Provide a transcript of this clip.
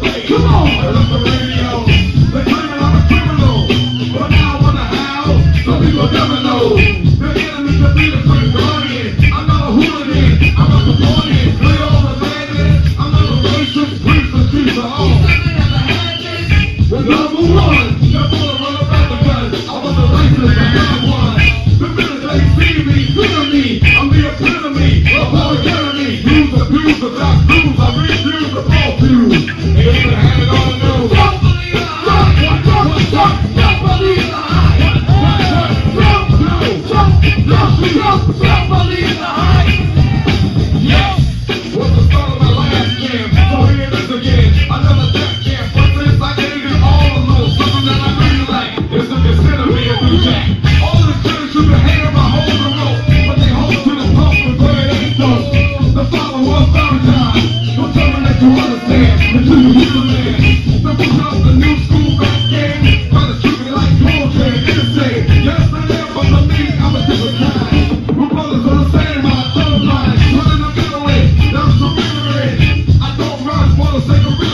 Come on. lose. I refuse to fall to. Ain't gonna have it the nose. My the third line. Running the middle way, down the middle I don't run for the sake of